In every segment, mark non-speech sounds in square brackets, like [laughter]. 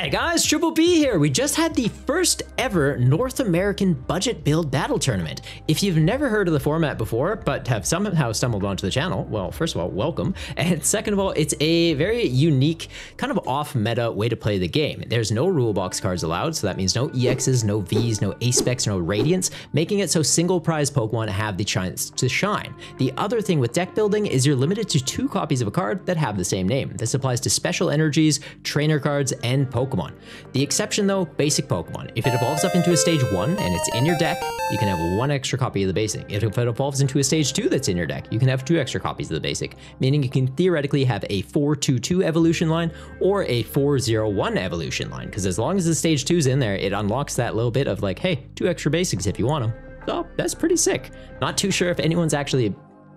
Hi guys, Triple B here. We just had the first ever North American budget build battle tournament. If you've never heard of the format before, but have somehow stumbled onto the channel, well, first of all, welcome. [laughs] And second of all, it's a very unique, kind of off meta way to play the game. There's no rule box cards allowed, so that means no EXs, no Vs, no Ace Specs, no Radiants, making it so single prize Pokemon have the chance to shine. The other thing with deck building is you're limited to two copies of a card that have the same name. This applies to special energies, trainer cards, and Pokemon Pokemon. The exception though, basic Pokemon. If it evolves up into a stage 1 and it's in your deck, you can have one extra copy of the basic. If it evolves into a stage 2 that's in your deck, you can have two extra copies of the basic, meaning you can theoretically have a 4-2-2 evolution line or a 4-0-1 evolution line, because as long as the stage 2 is in there, it unlocks that little bit of like, hey, two extra basics if you want them. So that's pretty sick. Not too sure if anyone's actually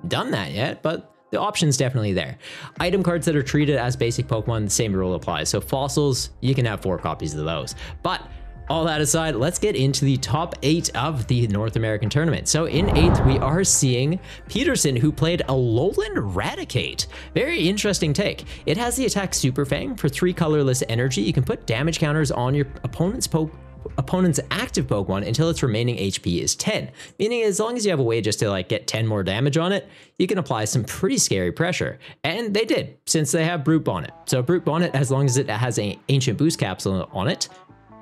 done that yet, but the option's definitely there. Item cards that are treated as basic Pokemon, the same rule applies. So fossils, you can have four copies of those. But all that aside, let's get into the top eight of the North American tournament. So in eighth, we are seeing Peterson, who played a Alolan Raticate. Very interesting take. It has the attack Super Fang for three colorless energy. You can put damage counters on your opponent's Pokemon opponent's active Pokemon until its remaining HP is 10, meaning as long as you have a way just to like get 10 more damage on it, you can apply some pretty scary pressure. And they did, since they have Brute Bonnet. So Brute Bonnet, as long as it has an Ancient Boost Capsule on it,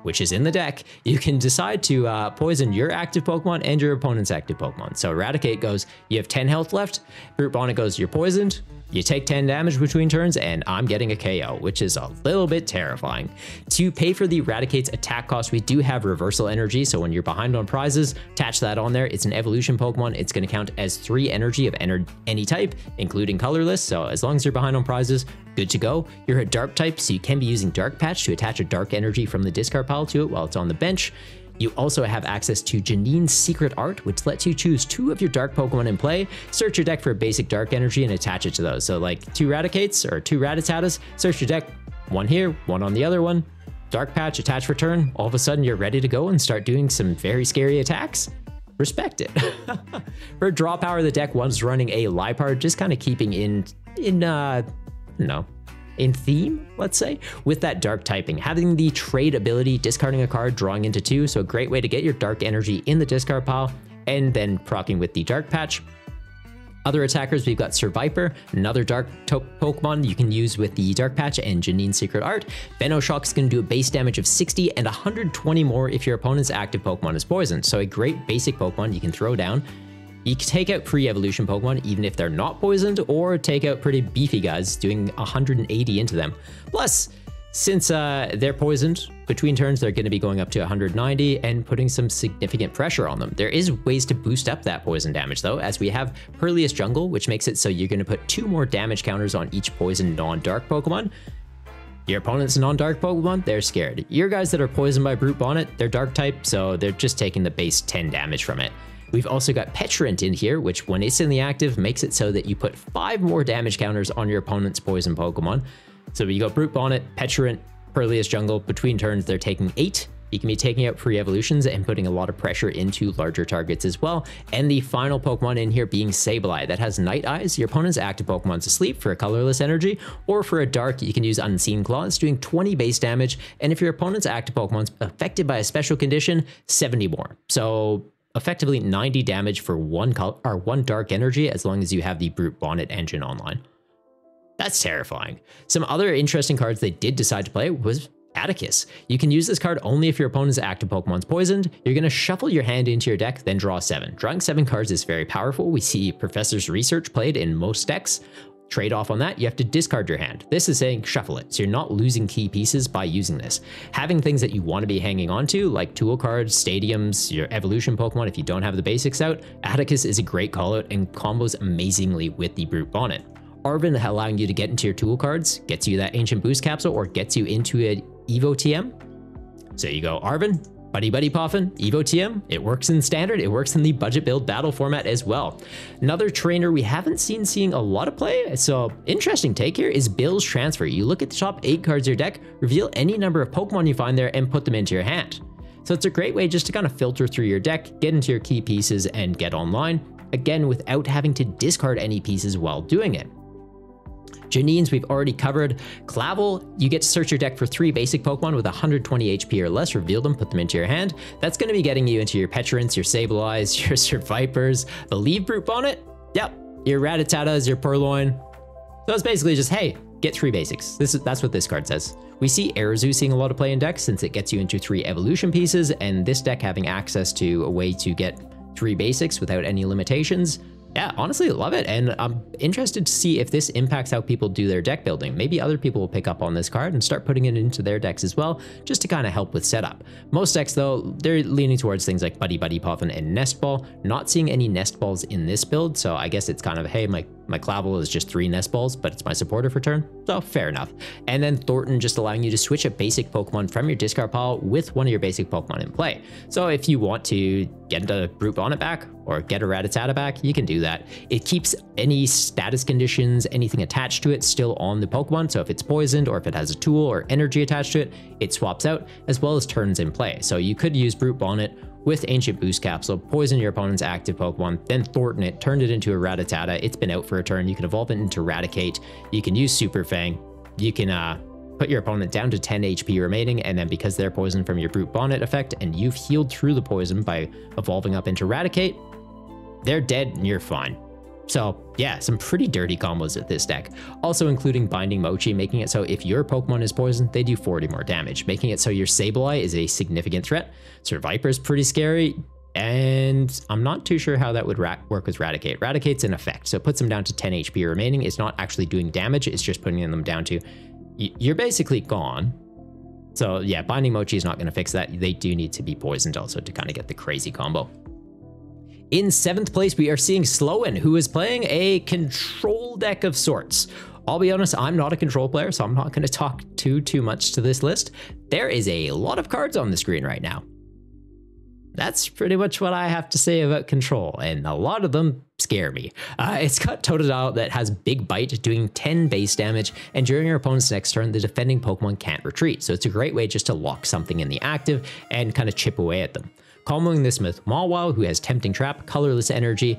which is in the deck, you can decide to uh, poison your active Pokemon and your opponent's active Pokemon. So Eradicate goes, you have 10 health left. Brute Bonnet goes, you're poisoned. You take 10 damage between turns, and I'm getting a KO, which is a little bit terrifying. To pay for the Eradicate's attack cost, we do have Reversal Energy, so when you're behind on prizes, attach that on there. It's an evolution Pokemon. It's going to count as 3 energy of any type, including colorless, so as long as you're behind on prizes, good to go. You're a dark type, so you can be using Dark Patch to attach a dark energy from the discard pile to it while it's on the bench. You also have access to Janine's Secret Art, which lets you choose two of your dark Pokemon in play, search your deck for basic dark energy, and attach it to those. So like two Raticates or two Rattatas, search your deck, one here, one on the other one, Dark Patch, attach for turn, all of a sudden you're ready to go and start doing some very scary attacks. Respect it. [laughs] For draw power, the deck was running a Liepard, just kind of keeping in, in uh, no, in theme, let's say, with that dark typing. Having the trade ability, discarding a card, drawing into two, so a great way to get your dark energy in the discard pile, and then proccing with the dark patch. Other attackers, we've got Seviper, another dark Pokemon you can use with the Dark Patch and Janine's Secret Art. Venoshock is going to do a base damage of 60 and 120 more if your opponent's active Pokemon is poisoned, so a great basic Pokemon you can throw down. You can take out pre-evolution Pokemon even if they're not poisoned, or take out pretty beefy guys doing 180 into them. Plus, since uh, they're poisoned, between turns they're going to be going up to 190 and putting some significant pressure on them. There is ways to boost up that poison damage though, as we have Perilous Jungle, which makes it so you're going to put two more damage counters on each poison non-dark Pokemon. Your opponent's non-dark Pokemon, they're scared. Your guys that are poisoned by Brute Bonnet, they're dark type, so they're just taking the base 10 damage from it. We've also got Pecharunt in here, which when it's in the active, makes it so that you put five more damage counters on your opponent's poison Pokemon. So you got Brute Bonnet, Pecharunt, Perilous Jungle. Between turns, they're taking eight. You can be taking out pre-evolutions and putting a lot of pressure into larger targets as well. And the final Pokemon in here being Sableye that has Night Eyes. Your opponent's active Pokemon's asleep for a colorless energy, or for a dark, you can use Unseen Claws, doing 20 base damage. And if your opponent's active Pokemon's affected by a special condition, 70 more. So effectively 90 damage for one color or one dark energy as long as you have the brute bonnet engine online. That's terrifying. Some other interesting cards they did decide to play was Atticus. You can use this card only if your opponent's active Pokemon's poisoned. You're going to shuffle your hand into your deck, then draw seven. Drawing seven cards is very powerful. We see Professor's Research played in most decks. Trade off on that, you have to discard your hand. This is saying shuffle it, so you're not losing key pieces by using this. Having things that you want to be hanging on to, like tool cards, stadiums, your evolution Pokemon if you don't have the basics out, Atticus is a great callout and combos amazingly with the Brute Bonnet. Arven allowing you to get into your tool cards, gets you that Ancient Boost Capsule, or gets you into an Evo TM. So you go Arven, Buddy Buddy Poffin, Evo TM, it works in standard, it works in the budget build battle format as well. Another trainer we haven't seen seeing a lot of play, so interesting take here is Bill's Transfer. You look at the top 8 cards of your deck, reveal any number of Pokemon you find there and put them into your hand. So it's a great way just to kind of filter through your deck, get into your key pieces and get online, again without having to discard any pieces while doing it. Janines, we've already covered. Clavel, you get to search your deck for three basic Pokemon with 120 HP or less, reveal them, put them into your hand. That's going to be getting you into your Pecharunts, your Sableyes, [laughs] your Sevipers, the Leaf Brute Bonnet. Yep, your Rattatas, your Purrloin. So it's basically just, hey, get three basics. This is That's what this card says. We see Airzu seeing a lot of play in decks since it gets you into three evolution pieces, and this deck having access to a way to get three basics without any limitations yeah, honestly, love it. And I'm interested to see if this impacts how people do their deck building. Maybe other people will pick up on this card and start putting it into their decks as well, just to kind of help with setup. Most decks, though, they're leaning towards things like Buddy Buddy Poffin and Nest Ball. Not seeing any Nest Balls in this build, so I guess it's kind of, hey, my my Clavel is just three Nest Balls, but it's my supporter for turn, so fair enough. And then Thornton just allowing you to switch a basic Pokemon from your discard pile with one of your basic Pokemon in play. So if you want to get a Brute Bonnet back or get a Rattata back, you can do that. It keeps any status conditions, anything attached to it still on the Pokemon. So if it's poisoned or if it has a tool or energy attached to it, it swaps out as well as turns in play. So you could use Brute Bonnet with Ancient Boost Capsule, poison your opponent's active Pokemon, then Thornton it, turned it into a Rattata. It's been out for a turn. You can evolve it into Raticate. You can use Super Fang. You can uh, put your opponent down to 10 HP remaining, and then because they're poisoned from your Brute Bonnet effect, and you've healed through the poison by evolving up into Raticate, they're dead and you're fine. So yeah, some pretty dirty combos with this deck. Also including Binding Mochi, making it so if your Pokemon is poisoned, they do 40 more damage, making it so your Sableye is a significant threat. Viper is pretty scary, and I'm not too sure how that would work with Raticate. Raticate's an effect, so it puts them down to 10 HP remaining. It's not actually doing damage, it's just putting them down to, you're basically gone. So yeah, Binding Mochi is not going to fix that. They do need to be poisoned also to kind of get the crazy combo. In seventh place, we are seeing Slowen, who is playing a control deck of sorts. I'll be honest, I'm not a control player, so I'm not going to talk too, too much to this list. There is a lot of cards on the screen right now. That's pretty much what I have to say about control, and a lot of them scare me. Uh, it's got Totodile that has Big Bite, doing 10 base damage, and during your opponent's next turn, the defending Pokemon can't retreat, so it's a great way just to lock something in the active and kind of chip away at them. Comboing this with Mawile, who has Tempting Trap, Colorless Energy,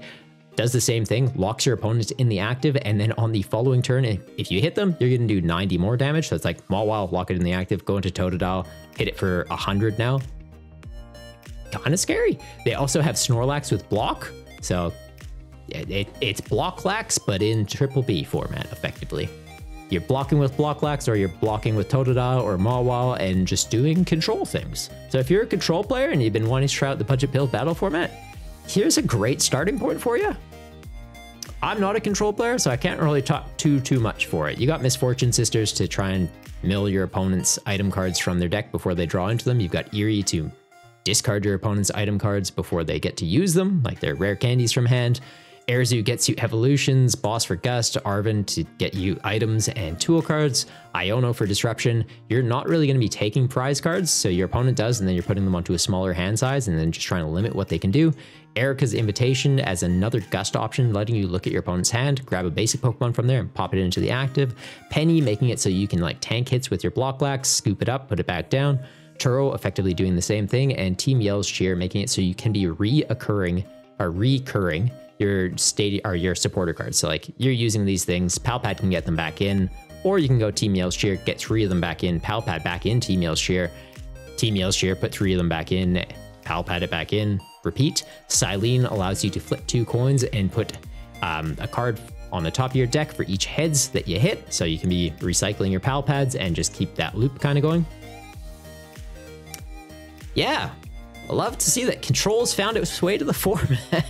does the same thing, locks your opponent in the active, and then on the following turn, if you hit them, you're going to do 90 more damage. So it's like Mawile, lock it in the active, go into Totodile, hit it for 100 now. Kind of scary. They also have Snorlax with block, so it, it, it's Blocklax, but in Triple B format, effectively you're blocking with Blocklax or you're blocking with Totodile or Mawile and just doing control things. So if you're a control player and you've been wanting to try out the budget build battle format, here's a great starting point for you. I'm not a control player, so I can't really talk too, too much for it. You got Misfortune Sisters to try and mill your opponent's item cards from their deck before they draw into them. You've got Eri to discard your opponent's item cards before they get to use them, like their rare candies from hand. Airzu gets you evolutions, Boss for Gust, Arven to get you items and tool cards, Iono for disruption. You're not really going to be taking prize cards, so your opponent does, and then you're putting them onto a smaller hand size and then just trying to limit what they can do. Erica's Invitation as another Gust option, letting you look at your opponent's hand, grab a basic Pokemon from there and pop it into the active. Penny making it so you can like tank hits with your Block Blocklax, scoop it up, put it back down. Turo effectively doing the same thing, and Team Yell's Cheer making it so you can be reoccurring or recurring your state or your supporter cards. So like you're using these things, Palpad can get them back in, or you can go Team Yell's Cheer, get three of them back in, Palpad back in Team Yell's Cheer, Team Yell's Cheer, put three of them back in, Palpad it back in, repeat. Cyllene allows you to flip two coins and put um, a card on the top of your deck for each heads that you hit. So you can be recycling your Palpads and just keep that loop kind of going. Yeah, I love to see that Controls found its way to the [laughs] format.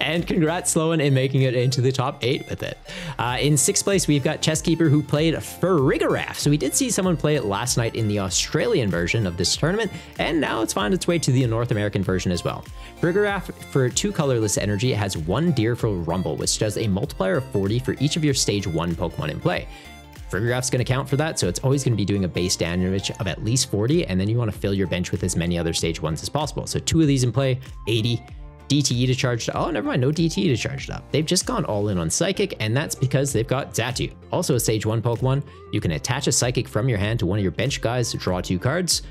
And congrats Sloan in making it into the top eight with it. Uh, in sixth place, we've got Chesskeeper who played Farigiraf. So we did see someone play it last night in the Australian version of this tournament, and now it's found its way to the North American version as well. Farigiraf, for two colorless energy, has one Deerful Rumble, which does a multiplier of 40 for each of your stage one Pokemon in play. Farigiraf's going to count for that, so it's always going to be doing a base damage of at least 40, and then you want to fill your bench with as many other stage ones as possible. So two of these in play, 80, DTE to charge. Oh, never mind, no DTE to charge it up. They've just gone all in on Psychic, and that's because they've got Xatu. Also a Stage 1 Pokemon, you can attach a Psychic from your hand to one of your bench guys to draw two cards.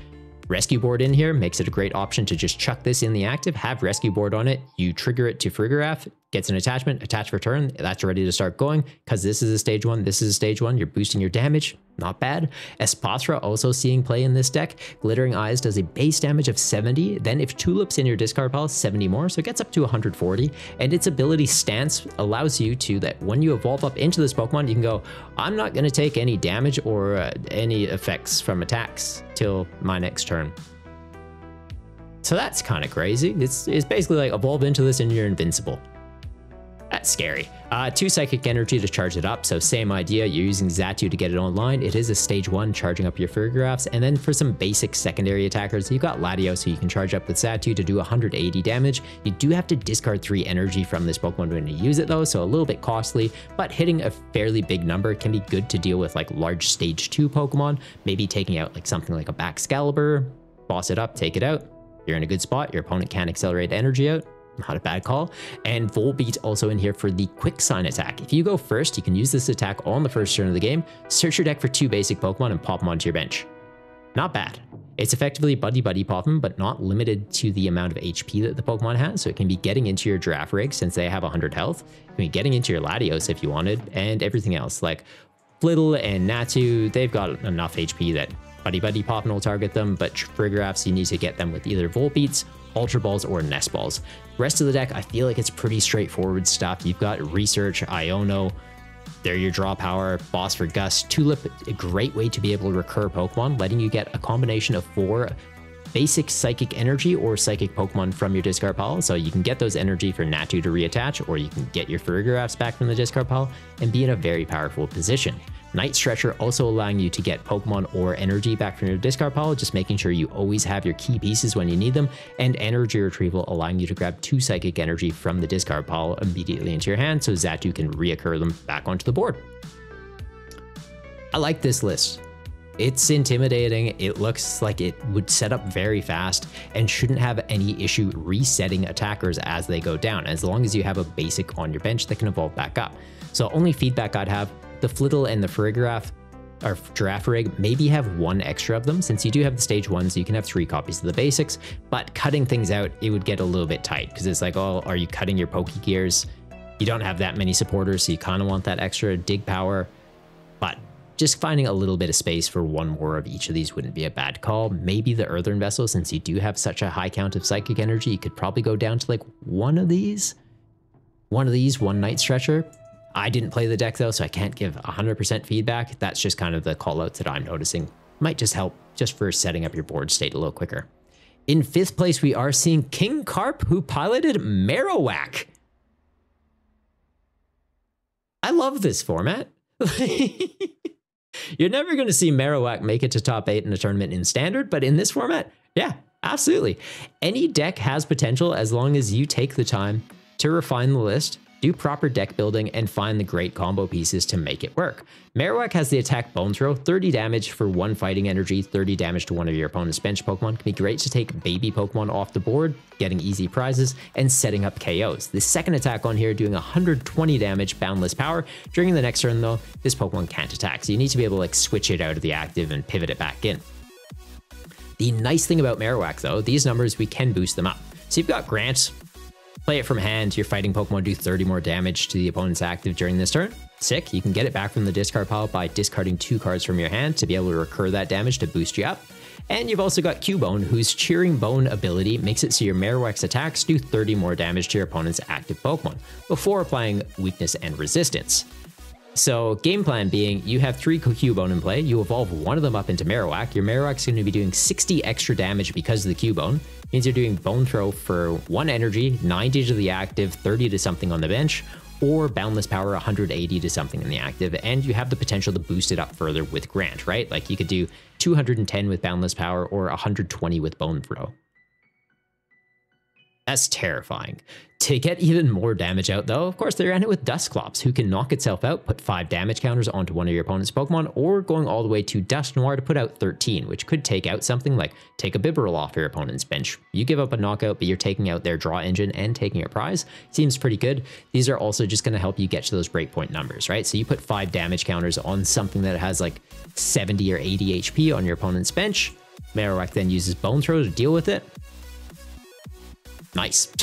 Rescue Board in here makes it a great option to just chuck this in the active, have Rescue Board on it, you trigger it to Farigiraf, gets an attachment, attach for turn, that's ready to start going. Because this is a stage one, this is a stage one, you're boosting your damage, not bad. Espathra also seeing play in this deck. Glittering Eyes does a base damage of 70, then if Tulip's in your discard pile, 70 more, so it gets up to 140. And its ability Stance allows you to, that when you evolve up into this Pokemon, you can go, I'm not going to take any damage or uh, any effects from attacks till my next turn. So that's kind of crazy. It's, it's basically like evolve into this and you're invincible. That's scary. Uh, two Psychic Energy to charge it up, so same idea, you're using Xatu to get it online. It is a stage one, charging up your Farigirafs, and then for some basic secondary attackers, you've got Latios, so you can charge up with Xatu to do 180 damage. You do have to discard three energy from this Pokemon when you use it though, so a little bit costly, but hitting a fairly big number can be good to deal with like large stage two Pokemon, maybe taking out like something like a Baxcalibur, boss it up, take it out. You're in a good spot, your opponent can't accelerate energy out, not a bad call. And Volbeat also in here for the quick sign attack. If you go first, you can use this attack on the first turn of the game, search your deck for two basic Pokemon and pop them onto your bench. Not bad. It's effectively Buddy Buddy pop them, but not limited to the amount of HP that the Pokemon has, so it can be getting into your Girafarig since they have 100 health, it can be getting into your Latios if you wanted, and everything else. Like Flittle and Natu, they've got enough HP that Buddy Buddy Poffin will target them, but Farigirafs, you need to get them with either Volbeats, Ultra Balls, or Nest Balls. Rest of the deck, I feel like it's pretty straightforward stuff. You've got Research, Iono, they're your draw power, Boss for Gust, Tulip, a great way to be able to recur Pokemon, letting you get a combination of four basic psychic energy or psychic Pokemon from your discard pile. So you can get those energy for Natu to reattach, or you can get your Farigirafs back from the discard pile and be in a very powerful position. Night Stretcher also allowing you to get Pokemon or energy back from your discard pile, just making sure you always have your key pieces when you need them, and Energy Retrieval allowing you to grab two Psychic Energy from the discard pile immediately into your hand so Xatu can reoccur them back onto the board. I like this list. It's intimidating, it looks like it would set up very fast, and shouldn't have any issue resetting attackers as they go down, as long as you have a basic on your bench that can evolve back up. So only feedback I'd have, the Flittle and the Farigiraf or Girafarig maybe have one extra of them. Since you do have the stage ones you can have three copies of the basics but cutting things out it would get a little bit tight. Because it's like oh are you cutting your Pokegears you don't have that many supporters so you kind of want that extra dig power. But just finding a little bit of space for one more of each of these wouldn't be a bad call maybe the earthen vessel since you do have such a high count of psychic energy you could probably go down to like one of these one of these one night stretcher I didn't play the deck though, so I can't give 100% feedback. That's just kind of the call callouts that I'm noticing. Might just help just for setting up your board state a little quicker. In fifth place, we are seeing King Carp, who piloted Marowak. I love this format. [laughs] You're never going to see Marowak make it to top eight in a tournament in standard, but in this format, yeah, absolutely. Any deck has potential as long as you take the time to refine the list, do proper deck building, and find the great combo pieces to make it work. Marowak has the attack Bone Throw, 30 damage for one fighting energy, 30 damage to one of your opponent's bench Pokemon. Can be great to take baby Pokemon off the board, getting easy prizes, and setting up KOs. The second attack on here doing 120 damage, Boundless Power. During the next turn though, this Pokemon can't attack, so you need to be able to like switch it out of the active and pivot it back in. The nice thing about Marowak though, these numbers we can boost them up. So you've got Grant, Play it from hand, your fighting Pokemon do 30 more damage to the opponent's active during this turn. Sick, you can get it back from the discard pile by discarding two cards from your hand to be able to recur that damage to boost you up. And you've also got Cubone, whose Cheering Bone ability makes it so your Marowak's attacks do 30 more damage to your opponent's active Pokemon, before applying weakness and resistance. So game plan being, you have three Cubone in play, you evolve one of them up into Marowak, your Marowak's going to be doing 60 extra damage because of the Cubone, means you're doing Bone Throw for 1 energy, 90 to the active, 30 to something on the bench, or Boundless Power 180 to something in the active, and you have the potential to boost it up further with Grant, right? Like you could do 210 with Boundless Power or 120 with Bone Throw. That's terrifying. To get even more damage out though, of course they ran it with Dusclops, who can knock itself out, put 5 damage counters onto one of your opponent's Pokemon, or going all the way to Dusknoir to put out 13, which could take out something like take a Bibarel off your opponent's bench. You give up a knockout, but you're taking out their draw engine and taking a prize. Seems pretty good. These are also just going to help you get to those breakpoint numbers, right? So you put 5 damage counters on something that has like 70 or 80 HP on your opponent's bench. Marowak then uses Bone Throw to deal with it Nice. [laughs]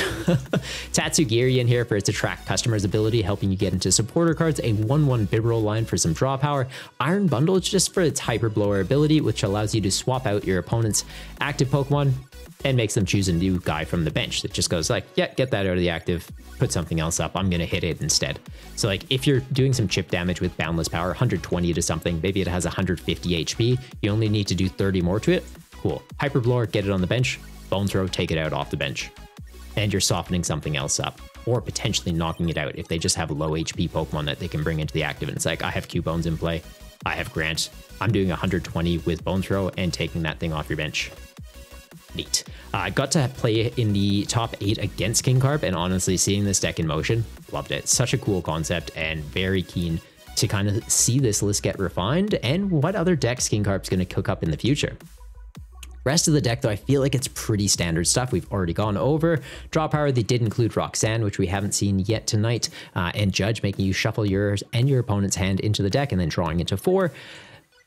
Tatsugiri in here for its attract customers ability, helping you get into supporter cards, a 1-1 Bibarel line for some draw power, Iron Bundle just for its Hyper Blower ability, which allows you to swap out your opponent's active Pokemon and makes them choose a new guy from the bench that just goes like, yeah, get that out of the active, put something else up, I'm gonna hit it instead. So like if you're doing some chip damage with Boundless Power, 120 to something, maybe it has 150 HP, you only need to do 30 more to it, cool. Hyper Blower, get it on the bench, Bone Throw, take it out off the bench and you're softening something else up or potentially knocking it out if they just have low HP Pokemon that they can bring into the active. And it's like, I have Cubones in play. I have Grant. I'm doing 120 with Bone Throw and taking that thing off your bench. Neat. Uh, I got to play in the top eight against King Carp, and honestly, seeing this deck in motion, loved it. Such a cool concept, and very keen to kind of see this list get refined and what other decks King Carp's going to cook up in the future. Rest of the deck, though, I feel like it's pretty standard stuff we've already gone over. Draw power, they did include Roxanne, which we haven't seen yet tonight, uh, and Judge, making you shuffle yours and your opponent's hand into the deck and then drawing into four.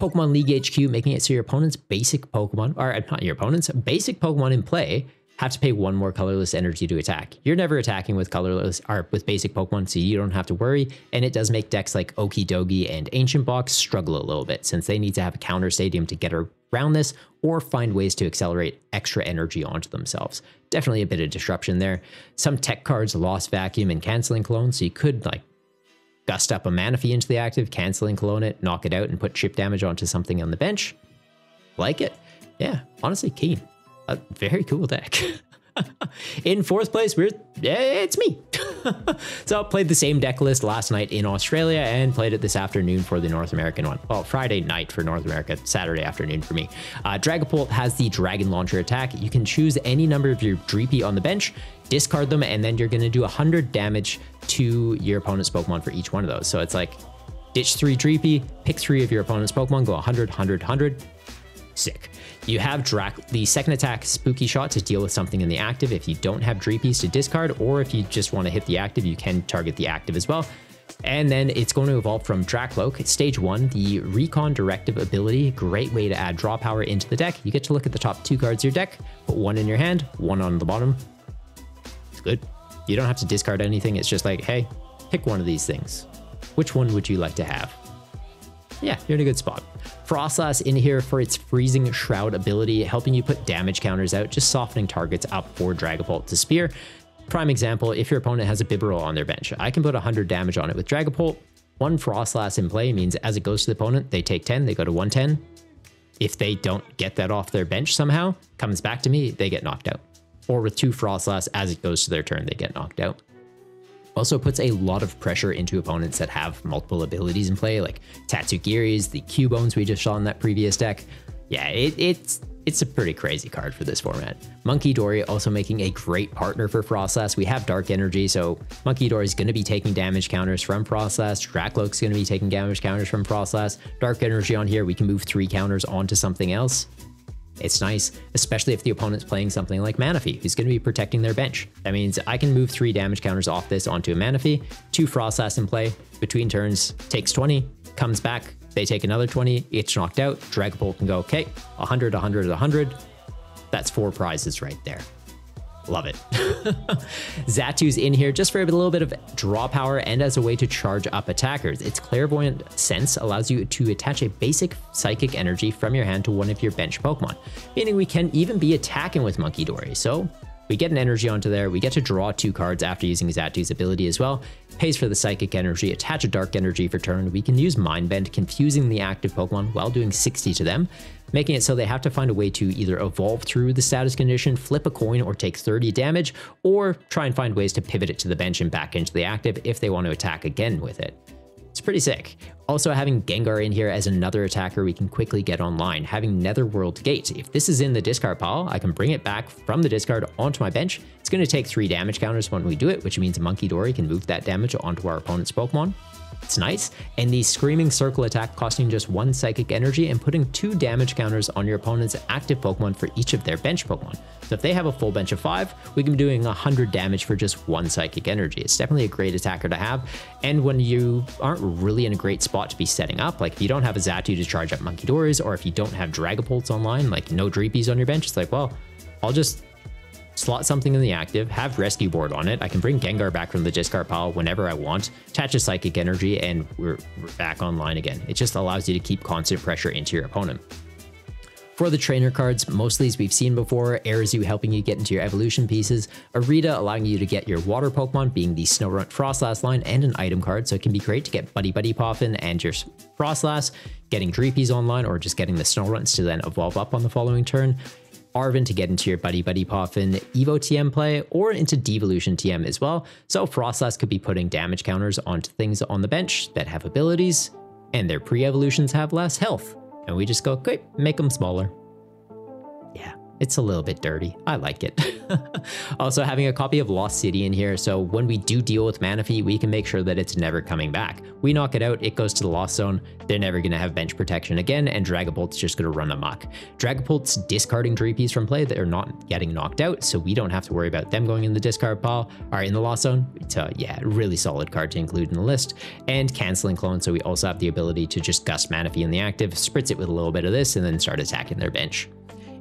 Pokemon League HQ, making it so your opponent's basic Pokemon, or uh, not your opponent's, basic Pokemon in play have to pay one more colorless energy to attack. You're never attacking with colorless or with basic Pokemon, so you don't have to worry. And it does make decks like Okidogi and Ancient Box struggle a little bit since they need to have a counter stadium to get around this or find ways to accelerate extra energy onto themselves. Definitely a bit of disruption there. Some tech cards lost vacuum and canceling cologne, so you could like gust up a Manaphy into the active, canceling cologne it, knock it out, and put chip damage onto something on the bench. Like it. Yeah, honestly, keen a very cool deck. [laughs] in fourth place, we're it's me. [laughs] so I played the same deck list last night in Australia and played it this afternoon for the North American one. Well, Friday night for North America, Saturday afternoon for me. Uh, Dragapult has the Dragon Launcher attack. You can choose any number of your Dreepy on the bench, discard them, and then you're going to do 100 damage to your opponent's Pokemon for each one of those. So it's like ditch three Dreepy, pick three of your opponent's Pokemon, go 100, 100, 100. Sick. You have Drac the second attack Spooky Shot to deal with something in the active if you don't have Dreepies to discard, or if you just want to hit the active, you can target the active as well. And then it's going to evolve from Drakloak. Stage 1, the Recon Directive ability, great way to add draw power into the deck. You get to look at the top two cards of your deck, put one in your hand, one on the bottom. It's good. You don't have to discard anything, it's just like, hey, pick one of these things. Which one would you like to have? Yeah, you're in a good spot. Froslass in here for its Freezing Shroud ability, helping you put damage counters out, just softening targets up for Dragapult to spear. Prime example, if your opponent has a Bibarel on their bench, I can put 100 damage on it with Dragapult. One Frostlass in play means as it goes to the opponent, they take 10, they go to 110. If they don't get that off their bench somehow, comes back to me, they get knocked out. Or with two Froslass, as it goes to their turn, they get knocked out. Also puts a lot of pressure into opponents that have multiple abilities in play, like Tatsugiris, the Cubones we just saw in that previous deck. Yeah, it, it's it's a pretty crazy card for this format. Munkidori also making a great partner for Froslass. We have Dark Energy, so Munkidori is going to be taking damage counters from Froslass. Drakloak's going to be taking damage counters from Froslass. Dark Energy on here, we can move three counters onto something else. It's nice, especially if the opponent's playing something like Manaphy, who's going to be protecting their bench. That means I can move three damage counters off this onto a Manaphy, two Froslass in play, between turns, takes 20, comes back, they take another 20, it's knocked out, Dragapult can go, okay, 100, 100, 100. That's four prizes right there. Love it. [laughs] Xatu's in here just for a little bit of draw power and as a way to charge up attackers. Its clairvoyant sense allows you to attach a basic psychic energy from your hand to one of your bench Pokemon, meaning we can even be attacking with Munkidori. So we get an energy onto there, we get to draw two cards after using Xatu's ability as well, pays for the psychic energy, attach a dark energy for turn, we can use Mind Bend, confusing the active Pokemon while doing 60 to them, making it so they have to find a way to either evolve through the status condition, flip a coin, or take 30 damage, or try and find ways to pivot it to the bench and back into the active if they want to attack again with it. It's pretty sick. Also having Gengar in here as another attacker we can quickly get online, having Netherworld Gate. If this is in the discard pile, I can bring it back from the discard onto my bench. It's going to take three damage counters when we do it, which means Munkidori can move that damage onto our opponent's Pokemon. It's nice. And the Screaming Circle attack costing just one psychic energy and putting two damage counters on your opponent's active Pokemon for each of their bench Pokemon. So if they have a full bench of five, we can be doing 100 damage for just one psychic energy. It's definitely a great attacker to have. And when you aren't really in a great spot to be setting up, like if you don't have a Xatu to charge up Munkidoris, or if you don't have Dragapults online, like no Dreepies on your bench, it's like, well, I'll just slot something in the active, have Rescue Board on it. I can bring Gengar back from the discard pile whenever I want, attach a Psychic Energy, and we're, we're back online again. It just allows you to keep constant pressure into your opponent. For the trainer cards, most of these we've seen before, Airzu helping you get into your evolution pieces, Irida allowing you to get your water Pokemon being the Snorunt Froslass line and an item card, so it can be great to get Buddy Buddy Poffin and your Froslass, getting Dreepies online or just getting the Snorunts to then evolve up on the following turn. Arven to get into your Buddy Buddy Poffin Evo TM play or into Devolution TM as well. So Froslass could be putting damage counters onto things on the bench that have abilities and their pre-evolutions have less health. And we just go, great, make them smaller. It's a little bit dirty. I like it. [laughs] also having a copy of Lost City in here, so when we do deal with Manaphy, we can make sure that it's never coming back. We knock it out, it goes to the Lost Zone, they're never going to have bench protection again, and Dragapult's just going to run amok. Dragapult's discarding Dreepies from play that are not getting knocked out, so we don't have to worry about them going in the discard pile, are in the Lost Zone. It's a, yeah, really solid card to include in the list. And canceling cologne, so we also have the ability to just gust Manaphy in the active, spritz it with a little bit of this, and then start attacking their bench.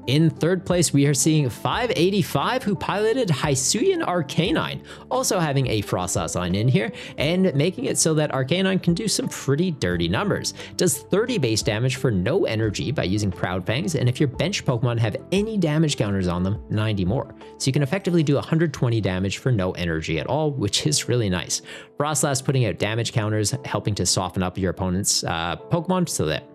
In third place, we are seeing 585, who piloted Hisuian Arcanine, also having a Froslass line in here, and making it so that Arcanine can do some pretty dirty numbers. Does 30 base damage for no energy by using Proud Fangs, and if your bench Pokemon have any damage counters on them, 90 more. So you can effectively do 120 damage for no energy at all, which is really nice. Froslass putting out damage counters, helping to soften up your opponent's uh, Pokemon so that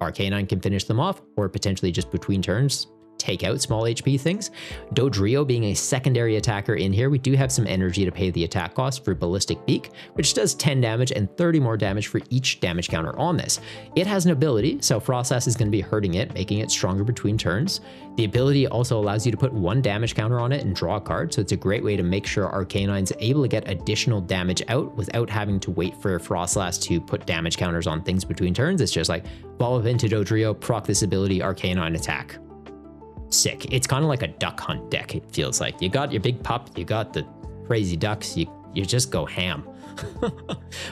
Arcanine can finish them off, or potentially just between turns, take out small HP things. Dodrio being a secondary attacker in here, we do have some energy to pay the attack cost for Ballistic Beak, which does 10 damage and 30 more damage for each damage counter on this. It has an ability, so Froslass is going to be hurting it, making it stronger between turns. The ability also allows you to put one damage counter on it and draw a card, so it's a great way to make sure Arcanine's able to get additional damage out without having to wait for Froslass to put damage counters on things between turns. It's just like, evolve into Dodrio, proc this ability, Arcanine attack sick. It's kind of like a duck hunt deck, it feels like. You got your big pup, you got the crazy ducks, you, you just go ham. [laughs]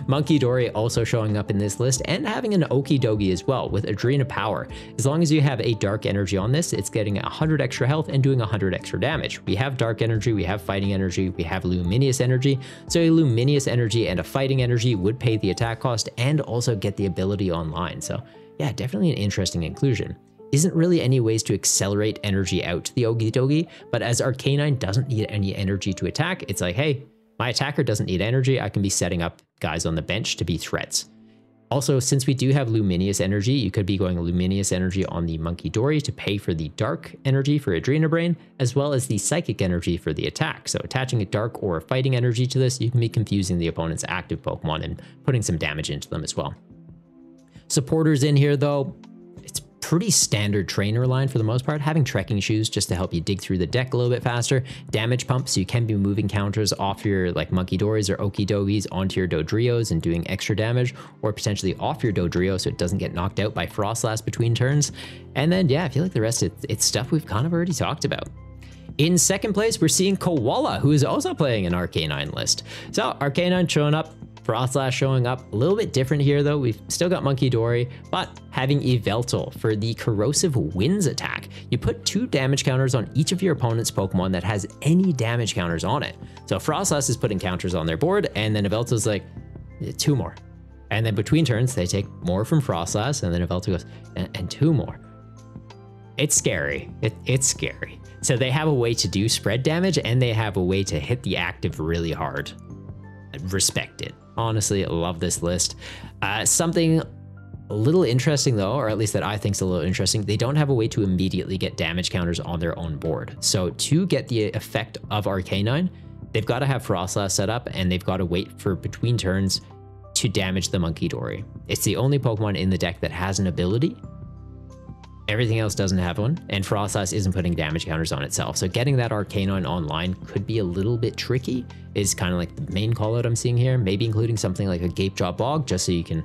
Munkidori also showing up in this list and having an Okidogi as well with Adrena Power. As long as you have a Dark Energy on this, it's getting 100 extra health and doing 100 extra damage. We have Dark Energy, we have Fighting Energy, we have Luminous Energy, so a Luminous Energy and a Fighting Energy would pay the attack cost and also get the ability online. So yeah, definitely an interesting inclusion isn't really any ways to accelerate energy out to the Okidogi, but as Arcanine doesn't need any energy to attack, it's like, hey, my attacker doesn't need energy, I can be setting up guys on the bench to be threats. Also, since we do have Luminous Energy, you could be going Luminous Energy on the Munkidori to pay for the Dark Energy for Adrena Brain, as well as the Psychic Energy for the attack. So attaching a Dark or a Fighting Energy to this, you can be confusing the opponent's active Pokemon and putting some damage into them as well. Supporters in here though, pretty standard trainer line for the most part, having trekking shoes just to help you dig through the deck a little bit faster, damage pump so you can be moving counters off your like Munkidoris or Okidogis onto your Dodrios and doing extra damage, or potentially off your Dodrio so it doesn't get knocked out by Froslass between turns. And then yeah, I feel like the rest of it, it's stuff we've kind of already talked about. In second place, we're seeing Koala, who is also playing an Arcanine list. So Arcanine showing up, Froslass showing up. A little bit different here though. We've still got Munkidori, but having Yveltal for the Corrosive Winds attack. You put two damage counters on each of your opponent's Pokemon that has any damage counters on it. So Froslass is putting counters on their board, and then Yveltal's like, two more. And then between turns, they take more from Froslass, and then Yveltal goes, and, and two more. It's scary. It, it's scary. So they have a way to do spread damage, and they have a way to hit the active really hard. Respect it. Honestly, love this list. Uh, something a little interesting though, or at least that I think is a little interesting, they don't have a way to immediately get damage counters on their own board. So to get the effect of Arcanine, they've got to have Froslass set up and they've got to wait for between turns to damage the Munkidori. It's the only Pokemon in the deck that has an ability Everything else doesn't have one, and Froslass isn't putting damage counters on itself. So getting that Arcanine online could be a little bit tricky, is kind of like the main callout I'm seeing here. Maybe including something like a Gapejaw Bog, just so you can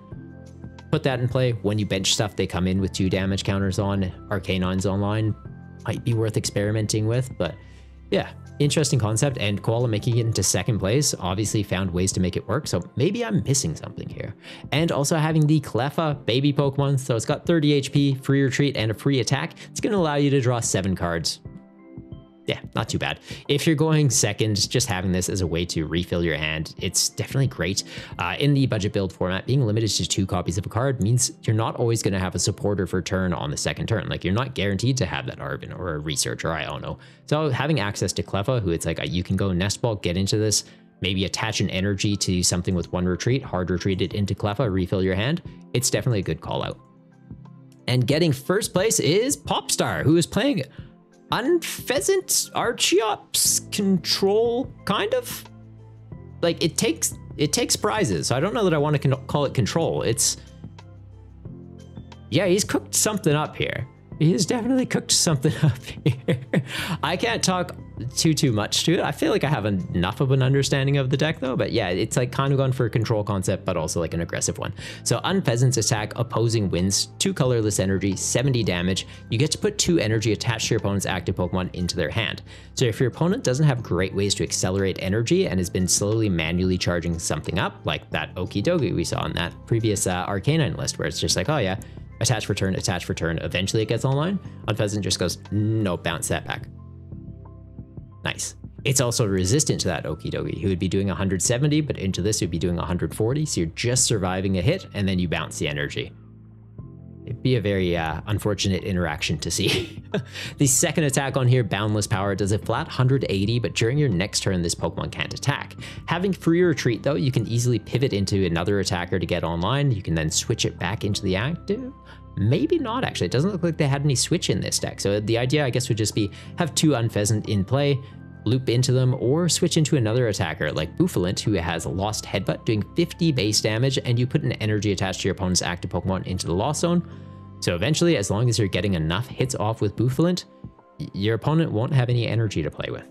put that in play. When you bench stuff, they come in with two damage counters on. Arcanine's online might be worth experimenting with, but yeah, interesting concept. And Koala making it into second place obviously found ways to make it work. So maybe I'm missing something here. And also having the Cleffa baby Pokemon. So it's got 30 HP, free retreat, and a free attack. It's going to allow you to draw seven cards. Yeah, not too bad. If you're going second, just having this as a way to refill your hand, it's definitely great. Uh, in the budget build format, being limited to two copies of a card means you're not always going to have a supporter for turn on the second turn. Like you're not guaranteed to have that Arven or a Research or know. So having access to Cleffa, who it's like you can go Nest Ball, get into this, maybe attach an energy to something with one retreat, hard retreat it into Cleffa, refill your hand, it's definitely a good call out. And getting first place is Popstar, who is playing Unfezant Archeops control, kind of. Like it takes it takes prizes. I don't know that I want to call it control. It's yeah, he's cooked something up here. He has definitely cooked something [laughs] up here. I can't talk too too much to it. I feel like I have enough of an understanding of the deck though, but yeah, it's like kind of gone for a control concept, but also like an aggressive one. So Unfezant's attack, opposing wins, two colorless energy, 70 damage. You get to put two energy attached to your opponent's active Pokemon into their hand. So if your opponent doesn't have great ways to accelerate energy and has been slowly manually charging something up, like that Okidogi we saw in that previous uh, Arcanine list, where it's just like, oh yeah, attach return, attach return, eventually it gets online, Unfezant just goes, no, bounce that back. Nice. It's also resistant to that Okidogi, He would be doing 170, but into this he would be doing 140, so you're just surviving a hit, and then you bounce the energy. It'd be a very uh, unfortunate interaction to see. [laughs] the second attack on here, Boundless Power, does a flat 180, but during your next turn, this Pokemon can't attack. Having free retreat, though, you can easily pivot into another attacker to get online. You can then switch it back into the active. Maybe not, actually. It doesn't look like they had any switch in this deck. So the idea, I guess, would just be have two Unfezant in play, loop into them, or switch into another attacker like Bouffalant, who has Lost Headbutt, doing 50 base damage, and you put an energy attached to your opponent's active Pokemon into the Lost Zone. So eventually, as long as you're getting enough hits off with Bouffalant, your opponent won't have any energy to play with.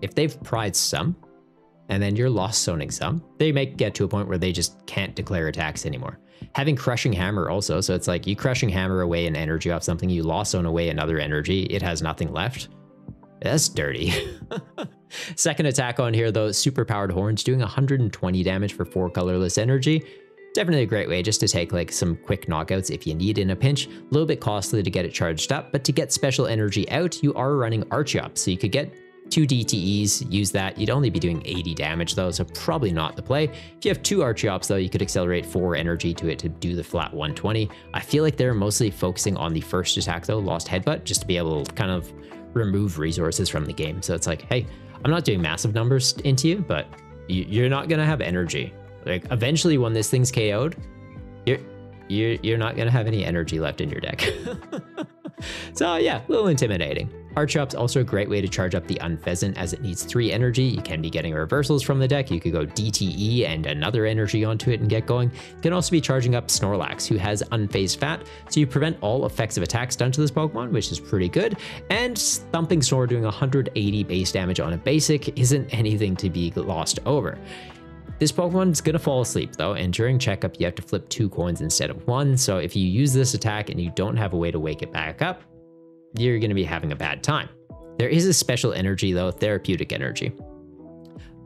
If they've pried some, and then you're lost zoning some, they may get to a point where they just can't declare attacks anymore. Having Crushing Hammer also, so it's like you Crushing Hammer away an energy off something, you lost zone away another energy, it has nothing left. That's dirty. [laughs] Second attack on here though, super powered horns doing 120 damage for 4 colorless energy. Definitely a great way just to take like some quick knockouts if you need in a pinch. A little bit costly to get it charged up, but to get special energy out, you are running Archeops, so you could get two DTEs, use that. You'd only be doing 80 damage though, so probably not the play. If you have two Archeops though, you could accelerate four energy to it to do the flat 120. I feel like they're mostly focusing on the first attack though, Lost Headbutt, just to be able to kind of remove resources from the game. So it's like, hey, I'm not doing massive numbers into you, but you're not gonna have energy. Like eventually when this thing's KO'd, you're you're, you're not gonna have any energy left in your deck. [laughs] so yeah, a little intimidating. Archeop's also a great way to charge up the Unfezant as it needs 3 energy. You can be getting reversals from the deck. You could go DTE and another energy onto it and get going. You can also be charging up Snorlax, who has Unfazed Fat, so you prevent all effects of attacks done to this Pokemon, which is pretty good. And Thumping Snore doing 180 base damage on a basic isn't [laughs] anything to be lost over. This Pokemon is going to fall asleep though, and during checkup you have to flip two coins instead of one, so if you use this attack and you don't have a way to wake it back up, you're going to be having a bad time. There is a special energy though, therapeutic energy.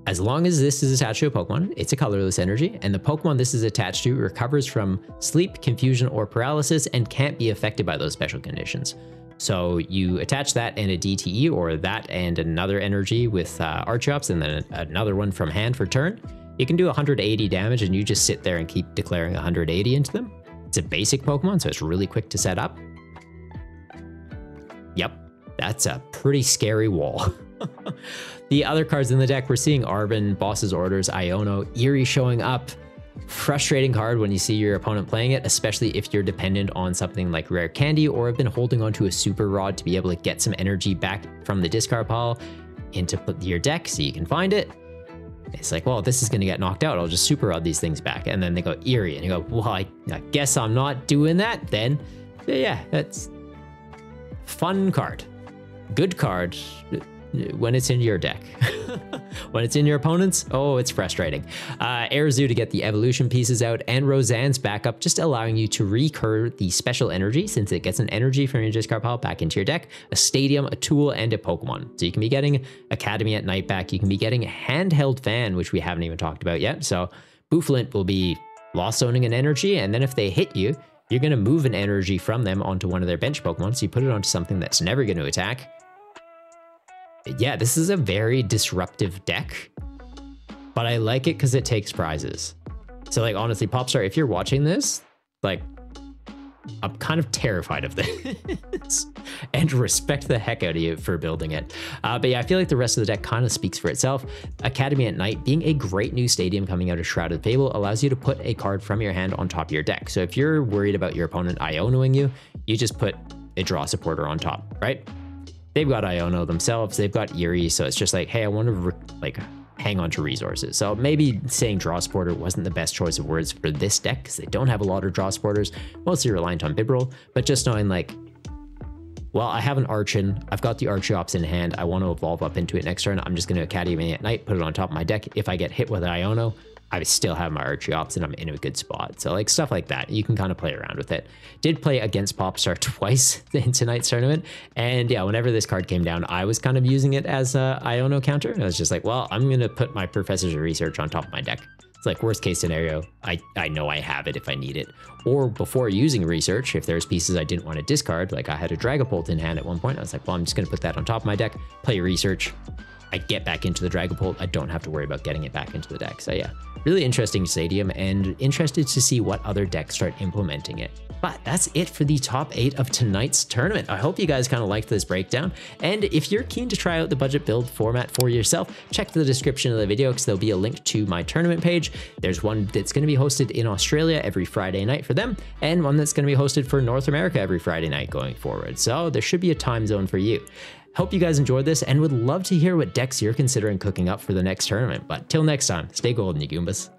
As long as this is attached to a Pokemon, it's a colorless energy, and the Pokemon this is attached to recovers from sleep, confusion, or paralysis and can't be affected by those special conditions. So you attach that and a DTE, or that and another energy with uh, Archeops, and then another one from hand for turn. You can do 180 damage, and you just sit there and keep declaring 180 into them. It's a basic Pokemon, so it's really quick to set up. That's a pretty scary wall. [laughs] the other cards in the deck, we're seeing Arven, Boss's Orders, Iono, Eri showing up. Frustrating card when you see your opponent playing it, especially if you're dependent on something like Rare Candy or have been holding onto a Super Rod to be able to get some energy back from the discard pile into your deck so you can find it. It's like, well, this is going to get knocked out. I'll just Super Rod these things back. And then they go Eri, and you go, well, I, I guess I'm not doing that then. Yeah, that's fun card. Good card when it's in your deck. [laughs] when it's in your opponent's, oh, it's frustrating. Uh, Airzu to get the evolution pieces out, and Roseanne's backup, just allowing you to recur the special energy since it gets an energy from your discard pile back into your deck, a stadium, a tool, and a Pokemon. So you can be getting Academy at night back. You can be getting a handheld fan, which we haven't even talked about yet. So Bouffalant will be lost owning an energy, and then if they hit you, you're going to move an energy from them onto one of their bench Pokemon. So you put it onto something that's never going to attack. yeah, this is a very disruptive deck, but I like it because it takes prizes. So like honestly, Popstar, if you're watching this, like I'm kind of terrified of this [laughs] and respect the heck out of you for building it. Uh, but yeah, I feel like the rest of the deck kind of speaks for itself. Academy at Night being a great new stadium coming out of Shrouded Fable allows you to put a card from your hand on top of your deck. So if you're worried about your opponent Ionoing you, you just put a draw supporter on top, right? They've got Iono themselves, they've got Eri, so it's just like, hey, I want to like hang on to resources. So maybe saying draw supporter wasn't the best choice of words for this deck because they don't have a lot of draw supporters, mostly reliant on Bibarel, but just knowing like, well, I have an Archen, I've got the Archeops in hand, I want to evolve up into it next turn, I'm just going to Academy at Night, put it on top of my deck. If I get hit with an Iono, I still have my Archeops and I'm in a good spot. So like stuff like that, you can kind of play around with it. Did play against Popstar [laughs] twice in tonight's tournament. And yeah, whenever this card came down, I was kind of using it as a Iono counter. I was just like, well, I'm going to put my Professor's Research on top of my deck. It's like worst case scenario, I, I know I have it if I need it. Or before using research, if there's pieces I didn't want to discard, like I had a Dragapult in hand at one point, I was like, well, I'm just going to put that on top of my deck, play research, I get back into the Dragapult, I don't have to worry about getting it back into the deck. So yeah, really interesting stadium and interested to see what other decks start implementing it. But that's it for the top eight of tonight's tournament. I hope you guys kind of liked this breakdown. And if you're keen to try out the budget build format for yourself, check the description of the video because there'll be a link to my tournament page. There's one that's going to be hosted in Australia every Friday night for them, and one that's going to be hosted for North America every Friday night going forward. So there should be a time zone for you. Hope you guys enjoyed this and would love to hear what decks you're considering cooking up for the next tournament. But till next time, stay golden, you Goombas.